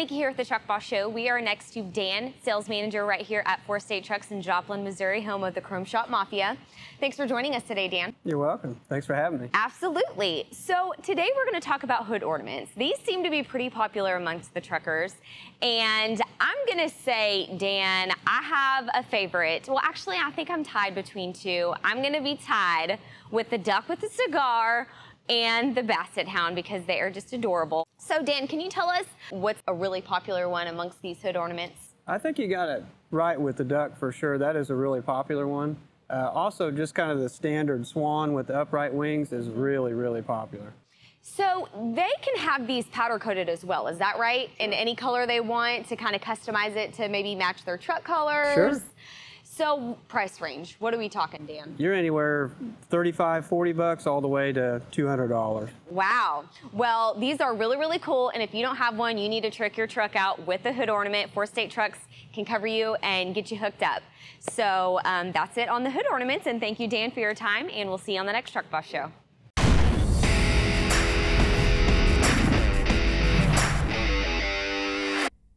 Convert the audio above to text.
Niki here at the Truck Boss Show. We are next to Dan, sales manager right here at Four State Trucks in Joplin, Missouri, home of the Chrome Shop Mafia. Thanks for joining us today, Dan. You're welcome. Thanks for having me. Absolutely. So today we're going to talk about hood ornaments. These seem to be pretty popular amongst the truckers. And I'm going to say, Dan, I have a favorite. Well, actually, I think I'm tied between two. I'm going to be tied with the duck with the cigar and the basset hound because they are just adorable. So Dan, can you tell us what's a really popular one amongst these hood ornaments? I think you got it right with the duck for sure. That is a really popular one. Uh, also, just kind of the standard swan with the upright wings is really, really popular. So they can have these powder coated as well, is that right? In any color they want to kind of customize it to maybe match their truck colors? Sure. So price range, what are we talking, Dan? You're anywhere 35, 40 bucks all the way to $200. Wow. Well, these are really, really cool. And if you don't have one, you need to trick your truck out with the hood ornament. Four State Trucks can cover you and get you hooked up. So um, that's it on the hood ornaments. And thank you, Dan, for your time. And we'll see you on the next Truck Boss Show.